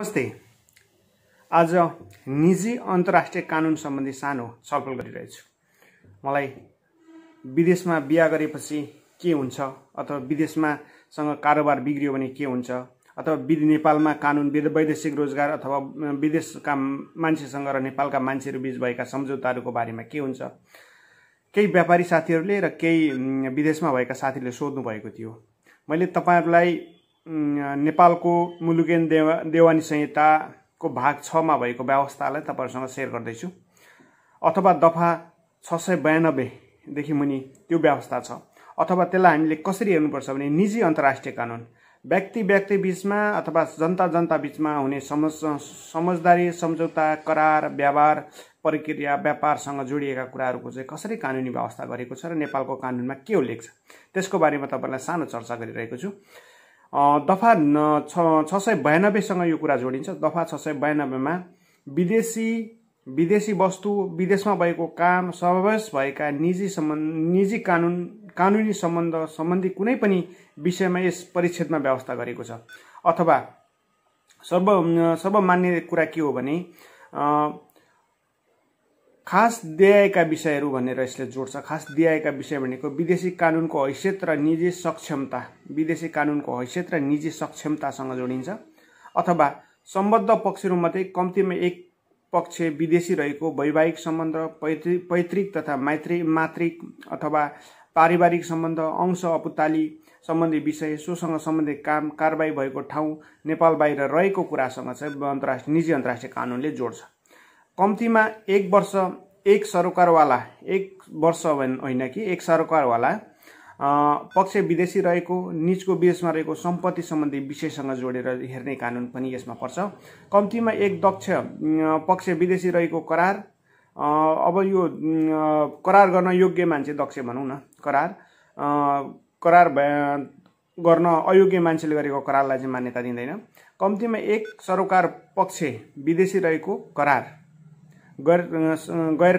नमस्ते। आज निजी अन्तर्राष्ट्रिय कानुन सम्बन्धी सानो छलफल गरिरहेछु। मलाई विदेशमा बिहा गरेपछि के हुन्छ अथवा विदेशमा सँग कारोबार बिग्रियो भने के हुन्छ अथवा विद नेपालमा कानुन विद वैदेशिक रोजगार अथवा विदेशका मान्छेसँग र नेपालका मान्छेहरू बिच भएका सम्झौताहरूको बारेमा के हुन्छ केही व्यापारी साथीहरूले र केही विदेशमा भएका साथीहरूले सोध्नु भएको थियो। मैले तपाईँहरूलाई नेपालको मुलुकेन देवा देवानी संहिताको भाग छमा भएको व्यवस्थालाई तपाईँहरूसँग सेयर गर्दैछु। अथवा दफा छ सय बयानब्बेदेखि मुनि त्यो व्यवस्था छ। अथवा त्यसलाई हामीले कसरी हेर्नुपर्छ भने निजी अन्तर्राष्ट्रिय कानुन। व्यक्ति व्यक्ति बिचमा अथवा जनता जनता बिचमा हुने समझ समझदारी सम्झौता करार व्यवहार प्रक्रिया व्यापारसँग जोडिएका कुराहरूको चाहिँ कसरी कानुनी व्यवस्था गरेको छ र नेपालको कानुनमा के उल्लेख छ त्यसको बारेमा तपाईँलाई सानो चर्चा गरिरहेको छु। दफा छ छ सय बयानब्बेसँग यो कुरा जोडिन्छ। दफा छ सय बयानब्बेमा विदेशी विदेशी वस्तु विदेशमा भएको काम समावेश भएका निजी सम्बन्ध निजी कानुन कानुनी सम्बन्ध सम्बन्धी कुनै पनि विषयमा यस परिच्छेदमा व्यवस्था गरेको छ। अथवा सर्व सर्वमान्य कुरा के हो भने खास दिएका विषयहरू भनेर यसले जोड्छ। खास दिएका विषय भनेको विदेशी कानुनको हैसियत र निजी सक्षमता। विदेशी कानुनको हैसियत र निजी सक्षमतासँग जोडिन्छ। अथवा सम्बद्ध पक्षहरूमध्ये कम्तीमा एक पक्ष विदेशी रहेको वैवाहिक सम्बन्ध पैतृक पैतृक तथा मैत्री मातृक अथवा पारिवारिक सम्बन्ध अंश अपुताली सम्बन्धी विषय सोसँग सम्बन्धित काम कारवाही भएको ठाउँ नेपाल बाहिर रहेको कुरासँग चाहिँ अन्तर्राष्ट्रिय निजी अन्तर्राष्ट्रिय कानुनले जोड्छ। कम्तीमा एक वर्ष एक सरोकारवाला एक वर्ष होइन कि एक सरोकारवाला पक्ष विदेशी रहेको निजको विदेशमा रहेको सम्पत्ति सम्बन्धी विषयसँग जोडेर हेर्ने कानुन पनि यसमा पर्छ। कम्तीमा एक दक्ष पक्ष विदेशी रहेको करार अब यो करार गर्न योग्य मान्छे दक्ष भनौँ न करार करार गर्न अयोग्य मान्छेले गरेको करारलाई चाहिँ मान्यता दिँदैन। कम्तीमा एक सरोकार पक्ष विदेशी रहेको करार। गैर गैर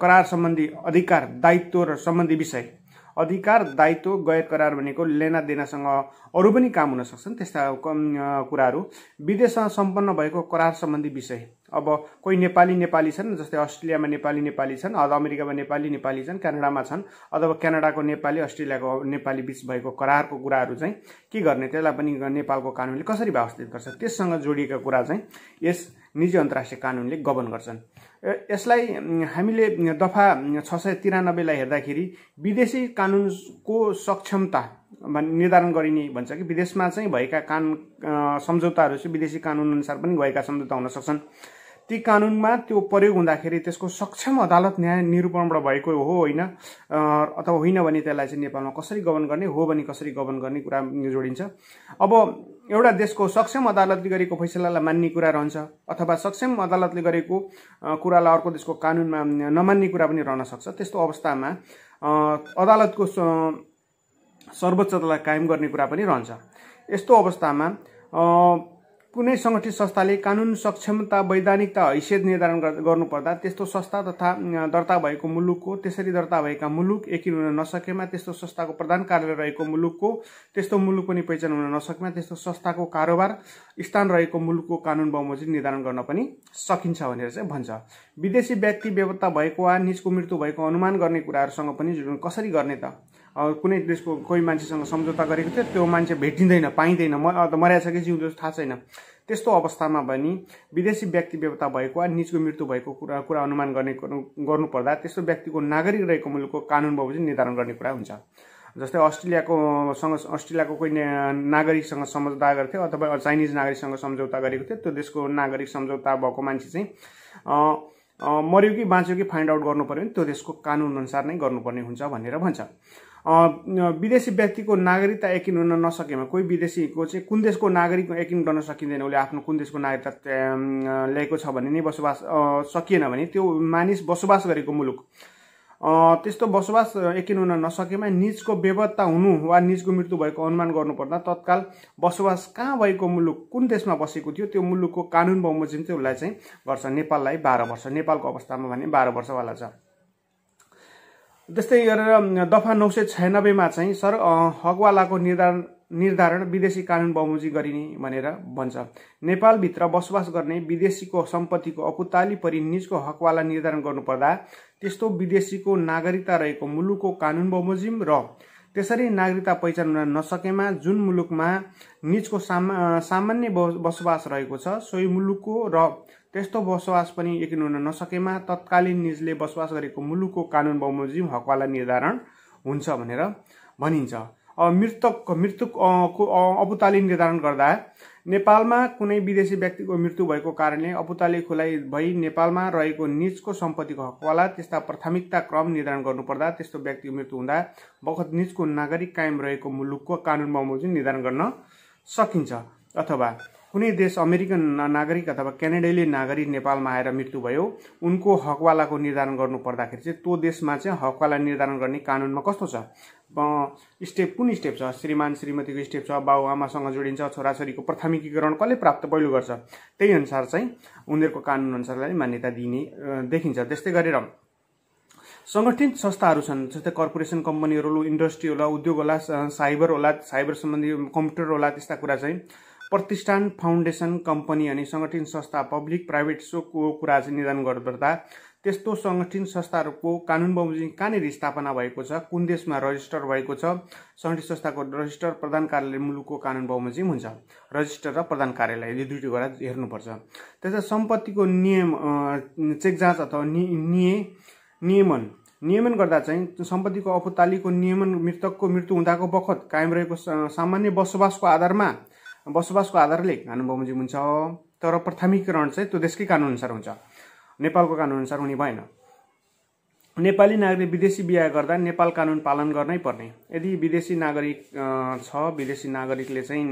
करार सम्बन्धी अधिकार दायित्व र सम्बन्धी विषय। अधिकार दायित्व गैर करार भनेको लेनादेनासँग अरू पनि काम हुन सक्छन् त्यस्ता कुराहरू। विदेशमा सम्पन्न भएको करार सम्बन्धी विषय। अब कोही नेपाली नेपाली छन् जस्तै अस्ट्रेलियामा नेपाली नेपाली छन् अथवा अमेरिकामा नेपाली नेपाली छन् क्यानाडामा छन् अथवा क्यानाडाको नेपाली अस्ट्रेलियाको नेपाली बिच भएको करारको कुराहरू चाहिँ के गर्ने त्यसलाई पनि नेपालको कानुनले कसरी व्यवस्थित गर्छ त्यससँग जोडिएका कुरा चाहिँ यस निजी अन्तर्राष्ट्रिय कानुनले गबन गर्छन्। यसलाई हामीले दफा छ सय तिरानब्बेलाई हेर्दाखेरि विदेशी कानुनको सक्षमता निर्धारण गरिने भन्छ कि विदेशमा चाहिँ भएका कानुन सम्झौताहरू चाहिँ विदेशी कानुन अनुसार पनि भएका सम्झौता हुन सक्छन्। ती कानुनमा त्यो प्रयोग हुँदाखेरि त्यसको सक्षम अदालत न्याय निरूपणबाट भएको हो होइन? अथवा होइन भने त्यसलाई चाहिँ नेपालमा कसरी गबन गर्ने हो भने कसरी गबन गर्ने कुरा जोडिन्छ। अब एउटा देशको सक्षम अदालतले गरेको फैसलालाई मान्ने कुरा रहन्छ अथवा सक्षम अदालतले गरेको कुरालाई अर्को देशको कानुनमा नमान्ने कुरा पनि रहन सक्छ। त्यस्तो अवस्थामा अदालतको सर्वोच्चतालाई कायम गर्ने कुरा पनि रहन्छ। यस्तो अवस्थामा कुनै सङ्गठित संस्थाले कानुन सक्षमता वैधानिकता हैसियत निर्धारण गर्नुपर्दा त्यस्तो संस्था तथा दर्ता भएको मुलुकको त्यसरी दर्ता भएका मुलुक एकिन हुन नसकेमा त्यस्तो संस्थाको प्रधान कार्यालय रहेको मुलुकको त्यस्तो मुलुक पनि पहिचान हुन नसकेमा त्यस्तो संस्थाको कारोबार स्थान रहेको मुलुकको कानुन बमोजिम निर्धारण गर्न पनि सकिन्छ भनेर चाहिँ भन्छ। विदेशी व्यक्ति बेपत्ता भएको वा निजको मृत्यु भएको अनुमान गर्ने कुराहरूसँग पनि कसरी गर्ने त? कुनै देशको कोही मान्छेसँग सम्झौता गरेको थियो त्यो मान्छे भेटिँदैन पाइँदैन। म मर्या छ कि जिउँदो थाहा छैन। त्यस्तो अवस्थामा पनि विदेशी व्यक्ति बेपत्ता भएको वा निजको मृत्यु भएको कुरा कुरा अनुमान गर्ने गर्नुपर्दा त्यस्तो व्यक्तिको नागरिक रहेको मुलुकको कानुन बमोजिम निर्धारण गर्ने कुरा हुन्छ। जस्तै अस्ट्रेलियाको सँग अस्ट्रेलियाको कोही नागरिकसँग सम्झौता गरेको थियो अथवा चाइनिज नागरिकसँग सम्झौता गरेको थियो त्यो देशको नागरिक सम्झौता भएको मान्छे चाहिँ मऱ्यो कि बाँच्यो कि फाइन्ड आउट गर्नु पऱ्यो भने त्यो देशको कानुन अनुसार नै गर्नुपर्ने हुन्छ भनेर भन्छ। विदेशी व्यक्तिको नागरिकता यकिन हुन नसकेमा कोही विदेशीको चाहिँ कुन देशको नागरिक यकिन गर्न सकिँदैन उसले आफ्नो कुन देशको नागरिकता ल्याएको छ भने नै बसोबास सकिएन भने त्यो मानिस बसोबास गरेको मुलुक। त्यस्तो बसोबास यकिन हुन नसकेमा निजको बेपत्ता हुनु वा निजको मृत्यु भएको अनुमान गर्नुपर्दा तत्काल बसोबास कहाँ भएको मुलुक कुन देशमा बसेको थियो त्यो मुलुकको कानुन बमोजिम चाहिँ उसलाई चाहिँ गर्छ नेपाललाई बाह्र वर्ष नेपालको अवस्थामा भने बाह्र वर्षवाला छ। त्यस्तै गरेर दफा नौ सय छयानब्बेमा चाहिँ सर हकवालाको निर्धारण निर्धारण विदेशी कानुन बमोजिम गरिने भनेर भन्छ। नेपालभित्र बसोबास गर्ने विदेशीको सम्पत्तिको अपुताली परि निजको हकवाला निर्धारण गर्नुपर्दा त्यस्तो विदेशीको नागरिकता रहेको मुलुकको कानुन बमोजिम र त्यसरी नागरिकता पहिचान हुन नसकेमा जुन मुलुकमा निजको सामा सामान्य बसोबास रहेको छ सोही मुलुकको र त्यस्तो बसोबास पनि यकिन हुन नसकेमा तत्कालीन निजले बसोबास गरेको मुलुकको कानुन बमोजिम हकवाला निर्धारण हुन्छ भनेर भनिन्छ। मृतक मृत्युको अपुताली निर्धारण गर्दा नेपालमा कुनै विदेशी व्यक्तिको मृत्यु भएको कारणले अपुताली खुलाइ भई नेपालमा रहेको निजको सम्पत्तिको हकवाला त्यस्ता प्राथमिकता क्रम निर्धारण गर्नुपर्दा त्यस्तो व्यक्तिको मृत्यु हुँदा बखत निजको नागरिक कायम रहेको मुलुकको कानुन बमोजिम निर्धारण गर्न सकिन्छ। अथवा कुनै देश अमेरिकन नागरिक अथवा क्यानाडेली नागरिक नेपालमा आएर मृत्यु भयो उनको हकवालाको निर्धारण गर्नु पर्दाखेरि चाहिँ त्यो देशमा चाहिँ हकवाला निर्धारण गर्ने कानुनमा कस्तो छ? स्टेप कुन स्टेप छ? श्रीमान श्रीमतीको स्टेप छ बाउ आमासँग जोडिन्छ छोराछोरीको प्राथमिकीकरण कसले प्राप्त पहिलो गर्छ? त्यही अनुसार चाहिँ उनीहरूको कानुन अनुसारलाई मान्यता दिने देखिन्छ। त्यस्तै गरेर सङ्गठित संस्थाहरू छन् जस्तै कर्पोरेसन कम्पनीहरू इन्डस्ट्री होला उद्योग होला साइबर होला साइबर सम्बन्धी कम्प्युटर होला त्यस्ता कुरा चाहिँ प्रतिष्ठान फाउन्डेसन कम्पनी अनि सङ्गठित संस्था पब्लिक प्राइभेट सोको कुरा चाहिँ निदान गर्नुपर्दा त्यस्तो सङ्गठित संस्थाहरूको कानुन बमोजिम कहाँनिर स्थापना भएको छ कुन देशमा रजिस्टर भएको छ सङ्गठित संस्थाको रजिस्टर प्रधान कार्यालय मुलुकको कानुन बमोजिम हुन्छ। रजिस्टर र प्रधान कार्यालय यो दुइटै कुरा हेर्नुपर्छ। त्यसमा सम्पत्तिको नियम चेक जाँच अथवा निय नियमन। नियमन गर्दा चाहिँ सम्पत्तिको अपुतालीको नियमन मृतकको मृत्यु हुँदाको बखत कायम रहेको सामान्य बसोबासको आधारमा बसोबासको आधारले कानुन बमोजिम हुन्छ तर प्राथमिकरण चाहिँ त्यो देशकै कानुनअनुसार हुन्छ। नेपालको कानुनअनुसार हुने भएन। नेपाली नागरिक विदेशी बिहा गर्दा नेपाल कानुन पालन गर्नै पर्ने। यदि विदेशी नागरिक छ विदेशी नागरिकले चाहिँ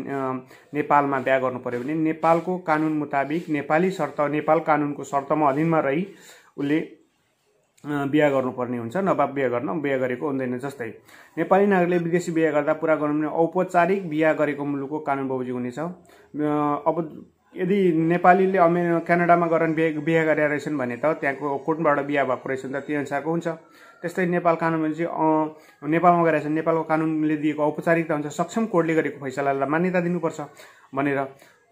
नेपालमा बिहा गर्नु पर्यो भने नेपालको कानुन मुताबिक नेपाली शर्त नेपाल कानुनको शर्तमा अधीनमा रही उसले बिहा गर्नुपर्ने हुन्छ नभए बिहा गर्न बिहा गरेको हुँदैन जस्तै। नेपाली नागरिकले विदेशी बिहा गर्दा पुरा गर्नु भने औपचारिक बिहा गरेको मुलुकको कानुन बमोजिम हुनेछ। अब यदि नेपालीले अमे क्यानाडामा गएर बिहे बिहा गरेर रहेछन् भने त त्यहाँको कोर्टबाट बिहा भएको रहेछ त त्यो अनुसारको हुन्छ। त्यस्तै नेपाल कानुन चाहिँ नेपालमा गएर नेपालको कानुनले दिएको औपचारिकता हुन्छ सक्षम कोर्टले गरेको फैसलालाई मान्यता दिनुपर्छ भनेर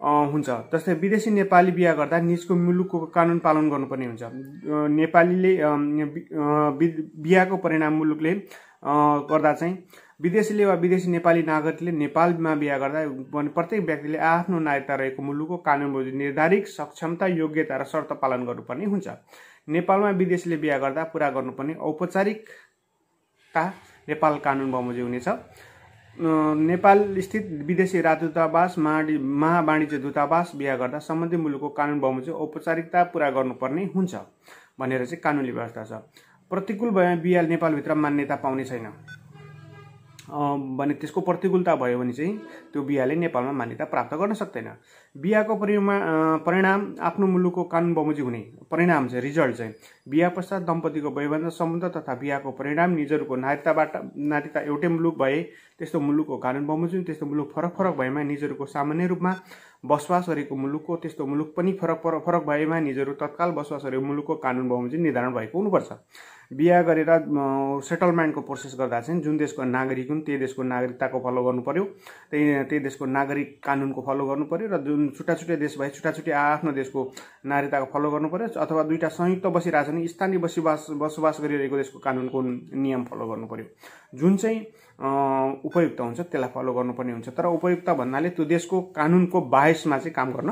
हुन्छ। जस्तै विदेशी नेपाली बिहा गर्दा निजको मुलुकको कानुन पालन गर्नुपर्ने हुन्छ। नेपालीले बिहाको परिणाम मुलुकले गर्दा चाहिँ विदेशीले वा विदेशी नेपाली नागरिकले नेपालमा बिहा गर्दा प्रत्येक व्यक्तिले आफ्नो नागरिकता रहेको मुलुकको कानुन निर्धारित सक्षमता योग्यता र शर्त पालन गर्नुपर्ने हुन्छ। नेपालमा विदेशीले बिहा गर्दा पुरा गर्नुपर्ने औपचारिकता नेपाल कानुन बमोजिम हुनेछ। नेपाल स्थित विदेशी राजदूतावास महावाणिज्य दूतावास बिहा गर्दा सम्बन्धित मुलुकको कानुन बमोजिम औपचारिकता पुरा गर्नुपर्ने हुन्छ भनेर चाहिँ कानुनी व्यवस्था छ। प्रतिकूल भए बिहा नेपालभित्र मान्यता पाउने छैन। भने त्यसको प्रतिकूलता भयो भने चाहिँ त्यो बिहाले नेपालमा मान्यता प्राप्त गर्न सक्दैन। बिहाको परिमा परिणाम आफ्नो मुलुकको कानुन बमोजिम हुने। परिणाम चाहिँ रिजल्ट चाहिँ बिहा पश्चात दम्पतिको वैबन्ध सम्बन्ध तथा बिहाको परिणाम निजहरूको नागरिकताबाट नागरिकता एउटै मुलुक भए त्यस्तो मुलुकको कानुन बमोजिम त्यस्तो मुलुक फरक फरक भएमा निजहरूको सामान्य रूपमा बसोबास गरेको मुलुकको त्यस्तो मुलुक पनि फरक फरक फरक भएमा निजहरू तत्काल बसोबास गरेको मुलुकको कानुन बमोजिम निर्धारण भएको हुनुपर्छ। बिहा गरेर सेटलमेन्टको प्रोसेस गर्दा चाहिँ जुन देशको नागरिक हुन् त्यही देशको नागरिकताको फलो गर्नु पर्यो। त्यही त्यही देशको नागरिक कानुनको फलो गर्नु पर्यो र जुन छुट्टा छुट्टै देश भए छुट्टा छुट्टै आफ्नो देशको नागरिकताको फलो गर्नु पर्यो अथवा दुईवटा संयुक्त बसिरहेको छ भने स्थानीय बसोबास बसोबास गरिरहेको देशको कानुनको नियम फलो गर्नु पर्यो। जुन चाहिँ उपयुक्त हुन्छ त्यसलाई फलो गर्नुपर्ने हुन्छ। तर उपयुक्त भन्नाले त्यो देशको कानुनको बाहेसमा चाहिँ काम गर्न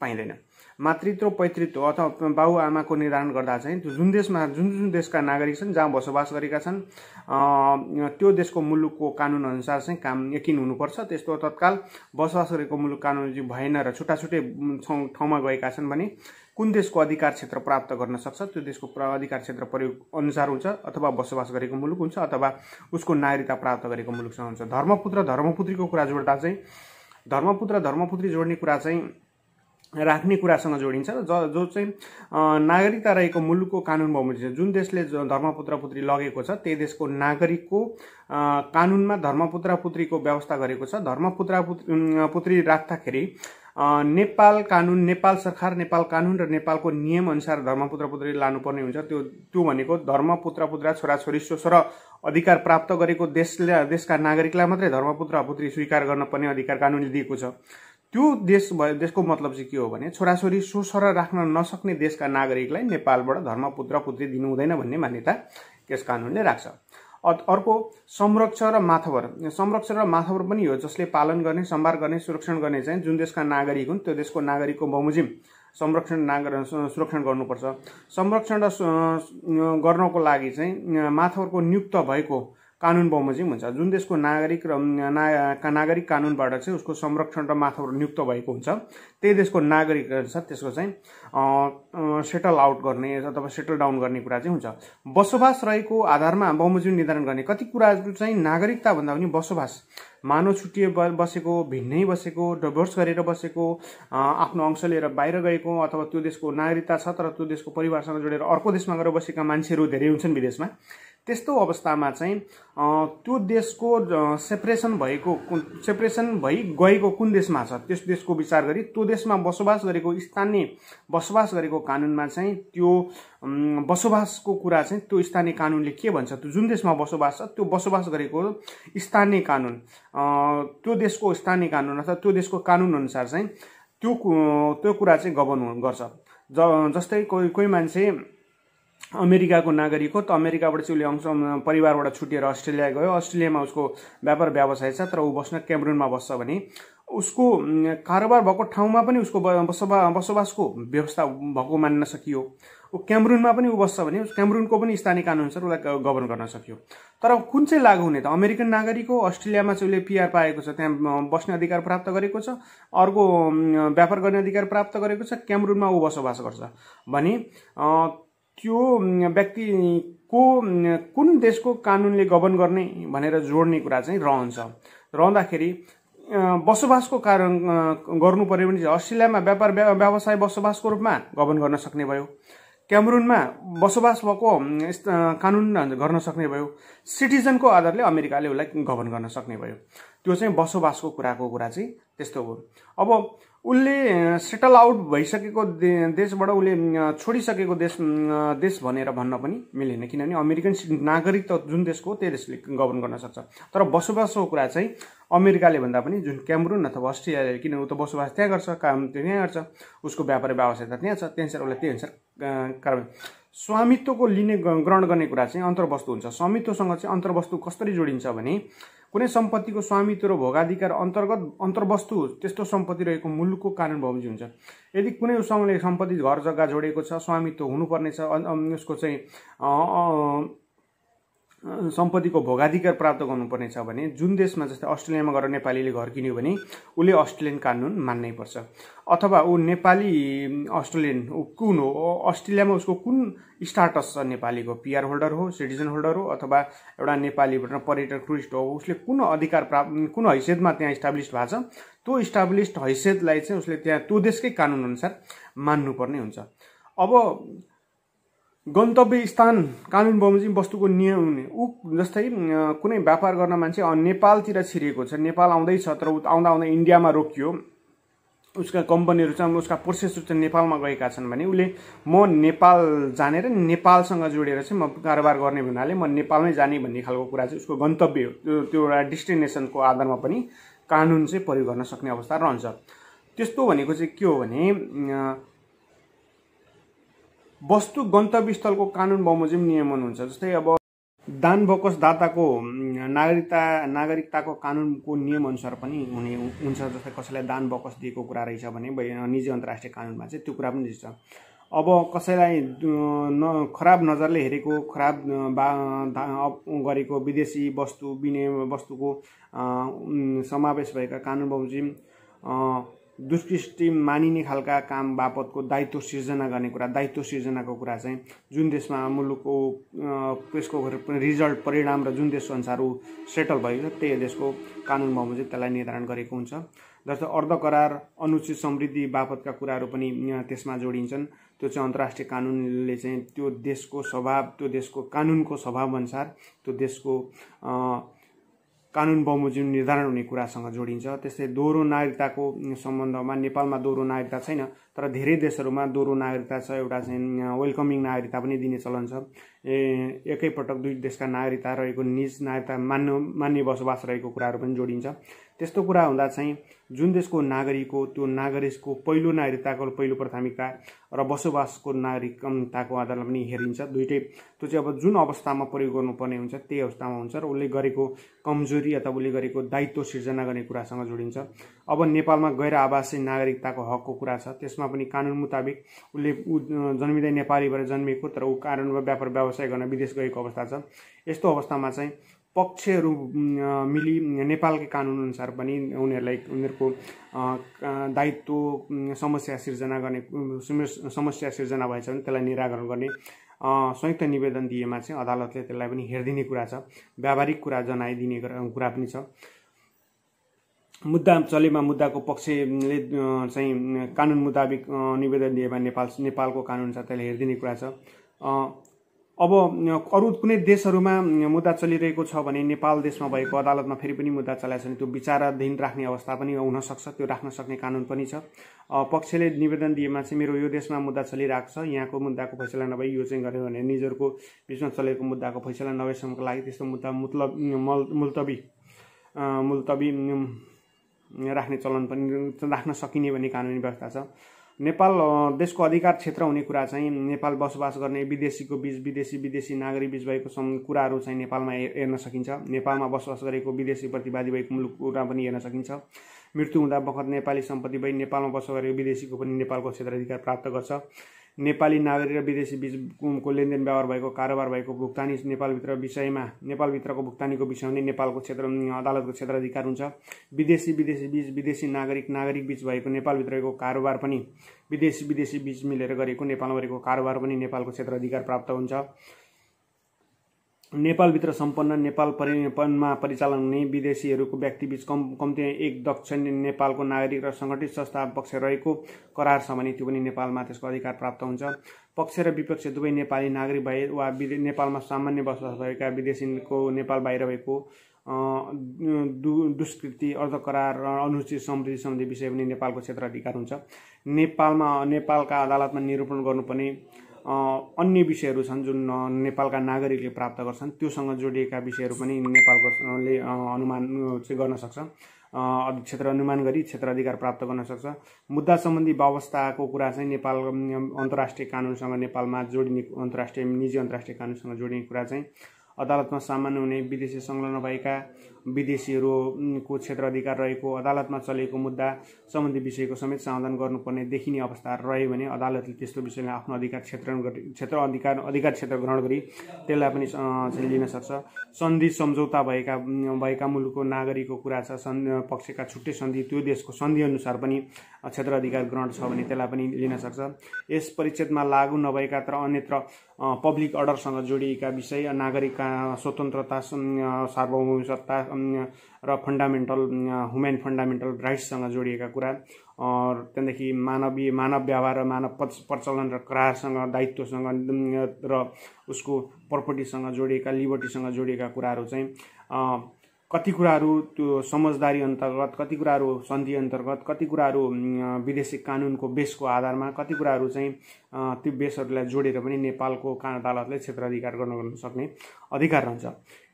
पाइँदैन। मातृत्व पैतृत्व अथवा बाउ आमाको निर्धारण गर्दा चाहिँ जुन देशमा जुन जुन देशका नागरिक छन् जहाँ बसोबास गरेका छन् त्यो देशको मुलुकको कानुन अनुसार चाहिँ काम यकिन हुनुपर्छ। त्यस्तो तत्काल बसोबास गरेको मुलुक कानुन भएन र छुट्टा छुट्टै ठाउँमा गएका छन् भने कुन देशको अधिकार क्षेत्र प्राप्त गर्न सक्छ? त्यो देशको अधिकार क्षेत्र प्रयोग अनुसार हुन्छ अथवा बसोबास गरेको मुलुक हुन्छ अथवा उसको नागरिकता प्राप्त गरेको मुलुकसँग हुन्छ। धर्मपुत्र धर्मपुत्रीको कुरा जोड्दा चाहिँ धर्मपुत्र धर्मपुत्री जोड्ने कुरा चाहिँ राख्ने कुरासँग जोडिन्छ र ज जो चाहिँ नागरिकता रहेको मुलुकको कानुन बमोजिम जुन देशले धर्मपुत्र पुत्री लगेको छ त्यही देशको नागरिकको कानुनमा धर्मपुत्र पुत्रीको व्यवस्था गरेको छ। धर्मपुत्र पुत्री राख्दाखेरि नेपाल कानुन नेपाल सरकार नेपाल कानुन र नेपालको नियम अनुसार धर्मपुत्र पुत्री लानुपर्ने हुन्छ। त्यो त्यो भनेको धर्मपुत्र पुत्र छोराछोरी सोसर अधिकार प्राप्त गरेको देशले देशका नागरिकलाई मात्रै धर्मपुत्र पुत्री स्वीकार गर्न पर्ने अधिकार कानुनले दिएको छ। त्यो देश भयो देशको मतलब चाहिँ के हो भने छोराछोरी सोसर राख्न नसक्ने देशका नागरिकलाई नेपालबाट धर्मपुत्र पुत्री दिनु हुँदैन भन्ने मान्यता त्यस कानुनले राख्छ। अर्को संरक्षण र माथवर संरक्षण र माथवर पनि हो जसले पालन गर्ने सम्भार गर्ने सुरक्षण गर्ने चाहिँ जुन देशका नागरिक हुन् त्यो देशको नागरिकको बमोजिम संरक्षण नागर सुरक्षण गर्नुपर्छ। संरक्षण र गर्नको लागि चाहिँ माथवरको नियुक्त भएको कानुन बमोजिम हुन्छ। जुन देशको नागरिक र नागरिक कानुनबाट चाहिँ उसको संरक्षण र माथाबाट नियुक्त भएको हुन्छ। त्यही देशको नागरिक छ त्यसको चाहिँ सेटल आउट गर्ने अथवा सेटल डाउन गर्ने कुरा चाहिँ हुन्छ। बसोबास रहेको आधारमा बमोजिम निर्धारण गर्ने कति कुराहरू चाहिँ नागरिकता भन्दा पनि बसोबास। मानव छुट्टिए बसेको भिन्नै बसेको डिभोर्स गरेर बसेको आफ्नो अंश लिएर बाहिर गएको अथवा त्यो देशको नागरिकता छ तर त्यो देशको परिवारसँग जोडेर अर्को देशमा गएर बसेका मान्छेहरू धेरै हुन्छन् विदेशमा। त्यस्तो अवस्थामा चाहिँ त्यो देशको सेपरेसन भएको सेपरेसन भइ गएको कुन देशमा छ? त्यस देशको विचार गरी त्यो देशमा बसोबास गरेको स्थानीय बसोबास गरेको कानुनमा चाहिँ त्यो बसोबासको कुरा चाहिँ त्यो स्थानीय कानुनले के भन्छ? त्यो जुन देशमा बसोबास छ त्यो बसोबास गरेको स्थानीय कानुन। त्यो देशको स्थानीय कानुन अथवा त्यो देशको कानुन अनुसार चाहिँ त्यो त्यो कुरा चाहिँ गभर्न गर्छ। ज जस्तै कोही कोही मान्छे अमेरिकाको नागरिक हो त अमेरिकाबाट चाहिँ उसले अंश परिवारबाट छुटिएर अस्ट्रेलिया गयो। अस्ट्रेलियामा उसको व्यापार व्यवसाय छ तर ऊ बस्न क्यामरुनमा बस्छ भने उसको कारोबार भएको ठाउँमा पनि उसको बसोबा बसोबासको व्यवस्था भएको मान्न सकियो। ऊ क्यामरुनमा पनि ऊ बस्छ भने क्यामरुनको पनि स्थानीय कानुनअनुसार उसलाई गभर्न गर्न सकियो। तर कुन चाहिँ लागु हुने त? अमेरिकन नागरिक हो अस्ट्रेलियामा चाहिँ उसले पिआर पाएको छ त्यहाँ बस्ने अधिकार प्राप्त गरेको छ अर्को व्यापार गर्ने अधिकार प्राप्त गरेको छ क्यामरुनमा ऊ बसोबास गर्छ। भने त्यो व्यक्तिको कुन देशको कानुनले गभर्न गर्ने भनेर जोड्ने कुरा चाहिँ रहन्छ। रहँदाखेरि बसोबासको कारण गर्नु पऱ्यो भने अस्ट्रेलियामा व्यापार व्यवसाय बसोबासको रूपमा गभर्न गर्न सक्ने भयो। क्यामरुनमा बसोबास भएको कानुन गर्न सक्ने भयो। सिटिजनको आधारले अमेरिकाले उसलाई गभर्न गर्न सक्ने भयो। त्यो चाहिँ बसोबासको कुराको कुरा चाहिँ त्यस्तो हो। अब उसले सेटल आउट भइसकेको देशबाट उसले छोडिसकेको देश देश भनेर भन्न पनि मिलेन। किनभने अमेरिकन नागरिक त जुन देशको हो त्यही देशले गभर्न गर्न सक्छ। तर बसोबासको कुरा चाहिँ अमेरिकाले भन्दा पनि जुन क्यामरुन अथवा अस्ट्रेलियाले किन ऊ त बसोबास त्यहाँ गर्छ काम त्यहाँ गर्छ उसको व्यापार व्यवसाय त त्यहाँ छ त्यही अनुसार उसलाई त्यही अनुसार स्वामित्वको लिने ग्रहण गर्ने कुरा चाहिँ अन्तर्वस्तु हुन्छ। स्वामित्वसँग चाहिँ अन्तर्वस्तु कसरी जोडिन्छ भने कुनै सम्पत्तिको स्वामित्व र भोगाधिकार अन्तर्गत अन्तर्वस्तु त्यस्तो सम्पत्ति रहेको मुलुकको कानुन बमोजिम हुन्छ। यदि कुनै उसँगले सम्पत्ति घर जग्गा जोडेको छ स्वामित्व हुनुपर्ने छ उसको चाहिँ सम्पत्तिको भोगाधिकार प्राप्त गर्नुपर्ने छ भने जुन देशमा जस्तै अस्ट्रेलियामा गएर नेपालीले घर किन्यो भने उसले अस्ट्रेलियन कानुन मान्नै पर्छ। अथवा ऊ नेपाली अस्ट्रेलियन कुन हो? अस्ट्रेलियामा उसको कुन स्टाटस छ नेपालीको? पिआर होल्डर हो सिटिजन होल्डर हो अथवा एउटा नेपालीबाट पर्यटक टुरिस्ट हो उसले कुन अधिकार प्राप्त कुन हैसियतमा त्यहाँ इस्टाब्लिस भएको छ? त्यो इस्टाब्लिस्ड हैसियतलाई चाहिँ उसले त्यहाँ त्यो देशकै कानुन अनुसार मान्नुपर्ने हुन्छ। अब गन्तव्य स्थान कानुन बमोजिम वस्तुको नियम हुने। ऊ जस्तै कुनै व्यापार गर्न मान्छे नेपालतिर छिरिएको छ। नेपाल आउँदैछ तर आउँदा आउँदा इन्डियामा रोकियो। उसका कम्पनीहरू चाहिँ उसका प्रोसेसहरू चाहिँ नेपालमा गएका छन् भने उसले म नेपाल जानेर नेपालसँग जोडेर चाहिँ म कारोबार गर्ने हुनाले म नेपालमै जाने भन्ने खालको कुरा चाहिँ उसको गन्तव्य त्यो त्यो एउटा डेस्टिनेसनको आधारमा पनि कानुन चाहिँ प्रयोग गर्न सक्ने अवस्था रहन्छ। त्यस्तो भनेको चाहिँ के हो भने वस्तु गन्तव्य स्थलको कानुन बमोजिम नियमन हुन्छ। जस्तै अब दान बकस दाताको नागरिकता नागरिकताको कानुनको नियम अनुसार पनि हुने हुन्छ। जस्तै कसैलाई दान बकस दिएको कुरा रहेछ भने निजी अन्तर्राष्ट्रिय कानुनमा चाहिँ त्यो कुरा पनि दिन्छ। अब कसैलाई न खराब नजरले हेरेको खराब गरेको विदेशी वस्तु विनिमय वस्तुको समावेश भएका कानुन बमोजिम दुष्कृष्टि मानिने खालका काम बापतको दायित्व सिर्जना गर्ने कुरा दायित्व सिर्जनाको कुरा चाहिँ जुन देशमा मुलुकको त्यसको रिजल्ट परिणाम र जुन देश अनुसार ऊ सेटल भएको छ त्यही देशको कानुन बमोजिम त्यसलाई निर्धारण गरेको हुन्छ। जस्तो अर्धकरार अनुचित समृद्धि बापतका कुराहरू पनि त्यसमा जोडिन्छन्। त्यो चाहिँ अन्तर्राष्ट्रिय कानुनले चाहिँ त्यो देशको स्वभाव त्यो देशको कानुनको स्वभाव अनुसार त्यो देशको कानुन बमोजिम निर्धारण हुने कुरासँग जोडिन्छ। त्यस्तै दोहोरो नागरिकताको सम्बन्धमा नेपालमा दोहोरो नागरिकता छैन। तर धेरै देशहरूमा दोहोरो नागरिकता छ एउटा चाहिँ वेलकमिङ नागरिकता पनि दिने चलन छ। ए एकैपटक दुई देशका नागरिकता रहेको निज नागरिकता मान्नु मान्य बसोबास रहेको कुराहरू पनि जोडिन्छ। त्यस्तो कुरा हुँदा चाहिँ जुन देशको नागरिक हो त्यो नागरिकको पहिलो नागरिकताको पहिलो प्राथमिकता र बसोबासको नागरिकताको आधारमा पनि हेरिन्छ दुइटै। त्यो चाहिँ अब जुन अवस्थामा प्रयोग गर्नुपर्ने हुन्छ त्यही अवस्थामा हुन्छ र उसले गरेको कमजोरी अथवा उसले गरेको दायित्व सिर्जना गर्ने कुरासँग जोडिन्छ। अब नेपालमा गैर आवासीय नागरिकताको हकको कुरा छ। त्यसमा पनि कानुन मुताबिक उसले जन्मिँदै नेपाली भएर जन्मिएको तर ऊ कानुनमा व्यापार व्यवसाय गर्न विदेश गएको अवस्था छ। यस्तो अवस्थामा चाहिँ पक्षहरू मिली नेपालकै कानुनअनुसार पनि उनीहरूलाई उनीहरूको दायित्व समस्या सिर्जना गर्ने समस्या सिर्जना भएछ भने त्यसलाई निराकरण गर्ने संयुक्त निवेदन दिएमा चाहिँ अदालतले त्यसलाई पनि हेरिदिने कुरा छ। व्यावहारिक कुरा जनाइदिने कुरा पनि छ। मुद्दा चलेमा मुद्दाको पक्षले चाहिँ कानुन मुताबिक निवेदन दिएमा नेपाल नेपालको कानुन छ त्यसले हेरिदिने कुरा छ। अब अरू कुनै देशहरूमा मुद्दा चलिरहेको छ भने नेपाल देशमा भएको अदालतमा फेरि पनि मुद्दा चलाएको छ भने त्यो विचाराधीन राख्ने अवस्था पनि हुनसक्छ त्यो राख्न सक्ने कानुन पनि छ। पक्षले निवेदन दिएमा चाहिँ मेरो यो देशमा मुद्दा चलिरहेको छ यहाँको मुद्दाको फैसला नभई यो चाहिँ गऱ्यो भने निजहरूको बिचमा चलेको मुद्दाको फैसला नभएसम्मको लागि त्यस्तो मुद्दा मतलब मुल्तबी मुल्तबी राख्ने चलन पनि राख्न सकिने भन्ने कानुनी व्यवस्था छ। नेपाल देशको अधिकार क्षेत्र हुने कुरा चाहिँ नेपाल बसोबास गर्ने विदेशीको बिच विदेशी विदेशी नागरिक बिच भएको कुराहरू चाहिँ नेपालमा हेर्न सकिन्छ। नेपालमा बसोबास गरेको विदेशी प्रतिवादी भएको मुलुक कुरा पनि हेर्न सकिन्छ। मृत्यु हुँदा बखत नेपाली सम्पत्ति भई नेपालमा बसो गरेको विदेशीको पनि नेपालको क्षेत्राधिकार प्राप्त गर्छ। नेपाली नागरिक र विदेशी बिचको लेनदेन व्यवहार भएको कारोबार भएको भुक्तानी नेपालभित्र विषयमा नेपालभित्रको भुक्तानीको विषयमा नै नेपालको क्षेत्र अदालतको क्षेत्राधिकार हुन्छ। विदेशी विदेशी बिच विदेशी नागरिक नागरिक बिच भएको नेपालभित्रको कारोबार पनि विदेशी विदेशी बिच मिलेर गरेको नेपालमा गरेको कारोबार पनि नेपालको क्षेत्राधिकार प्राप्त हुन्छ। नेपालभित्र सम्पन्न नेपाल परिपनमा परिचालन हुने विदेशीहरूको व्यक्तिबीच कम कम्ती एक दक्ष नेपालको नागरिक र सङ्गठित संस्था पक्ष रहेको करार छ भने त्यो पनि नेपालमा त्यसको अधिकार प्राप्त हुन्छ। पक्ष र विपक्ष दुवै नेपाली नागरिक भए वा विदे नेपालमा सामान्य बसोबास भएका विदेशीको नेपाल बाहिर भएको दु दुष्कृति अर्धकरार र अनुचित समृद्धि सम्बन्धी विषय पनि नेपालको क्षेत्र अधिकार हुन्छ। नेपालमा नेपालका अदालतमा निरूपण गर्नुपर्ने अन्य विषयहरू छन् जुन नेपालका नागरिकले प्राप्त गर्छन् त्योसँग जोडिएका विषयहरू पनि नेपालकोले अनुमान चाहिँ गर्न सक्छ। क्षेत्र अनुमान गरी क्षेत्र अधिकार प्राप्त गर्न सक्छ। मुद्दा सम्बन्धी व्यवस्थाको कुरा चाहिँ नेपाल अन्तर्राष्ट्रिय कानुनसँग नेपालमा जोडिने अन्तर्राष्ट्रिय निजी अन्तर्राष्ट्रिय कानुनसँग जोडिने कुरा चाहिँ अदालतमा सामान्य हुने विदेशी संलग्न भएका विदेशीहरूको क्षेत्र अधिकार रहेको अदालतमा चलेको मुद्दा सम्बन्धी विषयको समेत समाधान गर्नुपर्ने देखिने अवस्था रह्यो भने अदालतले त्यस्तो विषयमा आफ्नो अधिकार क्षेत्र क्षेत्र अधिकार अधिकार क्षेत्र ग्रहण गरी त्यसलाई पनि लिन सक्छ। सन्धि सम्झौता भएका भएका मुलुकको नागरिकको कुरा छ सन् पक्षका छुट्टै सन्धि त्यो देशको सन्धि अनुसार पनि क्षेत्र अधिकार ग्रहण छ भने त्यसलाई पनि लिन सक्छ। यस परिच्छेदमा लागू नभएका तर अन्यत्र पब्लिक अर्डरसँग जोडिएका विषय नागरिकका स्वतन्त्रता सार्वभौमिकता र फन्डामेन्टल ह्युमेन फन्डामेन्टल राइट्ससँग जोडिएका कुरा त्यहाँदेखि मानवीय मानव व्यवहार र मानव प्रचलन र करारसँग दायित्वसँग र उसको प्रपर्टीसँग जोडिएका लिबर्टीसँग जोडिएका कुराहरू चाहिँ कति कुराहरू त्यो समझदारी अन्तर्गत कति कुराहरू सन्धि अन्तर्गत कति कुराहरू विदेशी कानुनको बेसको आधारमा कति कुराहरू चाहिँ त्यो बेसहरूलाई जोडेर पनि नेपालको अदालतले क्षेत्राधिकार गर्न सक्ने अधिकार रहन्छ।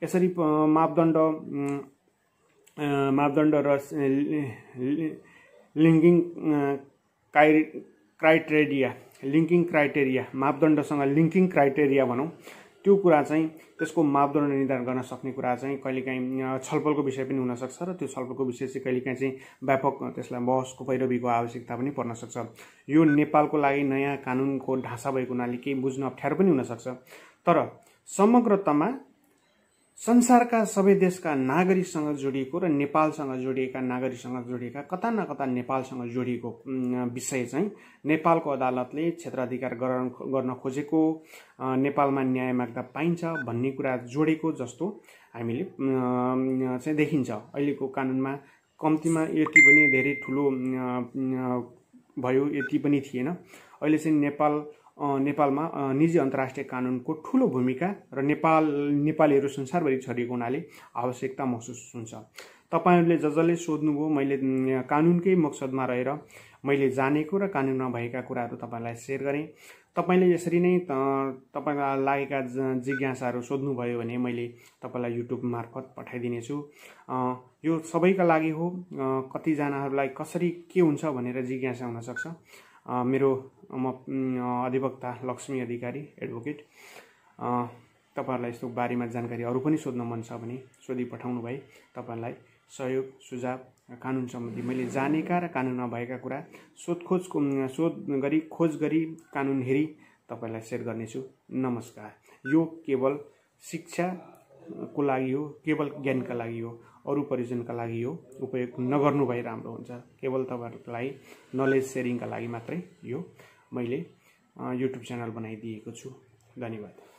यसरी मापदण्ड मापदण्ड र लिङ्किङ क्राइ क्राइटेरिया लिङ्किङ क्राइटेरिया मापदण्डसँग लिङ्किङ क्राइटेरिया भनौँ। त्यो कुरा चाहिँ त्यसको मापदण्ड निर्धारण गर्न सक्ने कुरा चाहिँ कहिलेकाहीँ छलफलको विषय पनि हुनसक्छ र त्यो छलफलको विषय चाहिँ कहिलेकाहीँ चाहिँ व्यापक त्यसलाई बहसको पैरवीको आवश्यकता पनि पर्न सक्छ। यो नेपालको लागि नयाँ कानुनको ढाँचा भएको हुनाले केही बुझ्न अप्ठ्यारो पनि हुनसक्छ। तर समग्रतामा संसारका सबै देशका नागरिकसँग जोडिएको र नेपालसँग जोडिएका नागरिकसँग जोडिएका कता न कता नेपालसँग जोडिएको विषय चाहिँ नेपालको अदालतले क्षेत्राधिकार गर्न खोजेको नेपालमा न्याय माग्दा पाइन्छ भन्ने कुरा जोडेको जस्तो हामीले चाहिँ देखिन्छ। अहिलेको कानुनमा कम्तीमा यति पनि धेरै ठुलो भयो यति पनि थिएन। अहिले चाहिँ नेपाल नेपालमा निजी अन्तर्राष्ट्रिय कानुनको ठुलो भूमिका र नेपाल नेपालीहरू संसारभरि छरिएको हुनाले आवश्यकता महसुस हुन्छ। तपाईँहरूले ज जसले सोध्नुभयो मैले कानुनकै मकसदमा रहेर मैले जानेको र कानुनमा भएका कुराहरू तपाईँलाई सेयर गरेँ। तपाईँले यसरी नै तपाईँलाई लागेका जिज्ञासाहरू सोध्नुभयो भने मैले तपाईँलाई युट्युब मार्फत पठाइदिनेछु। यो सबैका लागि हो। कतिजनाहरूलाई कसरी के हुन्छ भनेर जिज्ञासा हुनसक्छ मेरो म अधिवक्ता लक्ष्मी अधिकारी एडभोकेट तपाईँहरूलाई यस्तो बारेमा जानकारी अरू पनि सोध्न मन छ भने सोधि पठाउनु भए तपाईँहरूलाई सहयोग सुझाव कानुन सम्बन्धी मैले जानेका र कानुनमा भएका कुरा सोधखोज सोध गरी खोज गरी कानुन हेरी तपाईँलाई सेयर गर्नेछु। नमस्कार। यो केवल शिक्षाको लागि हो केवल ज्ञानका लागि हो। अरू परिजनका लागि हो उपयोग नगर्नु भए राम्रो हुन्छ। केवल तपाईँहरूलाई नलेज सेयरिङका लागि मात्रै यो मैले युट्युब च्यानल बनाइदिएको छु। धन्यवाद।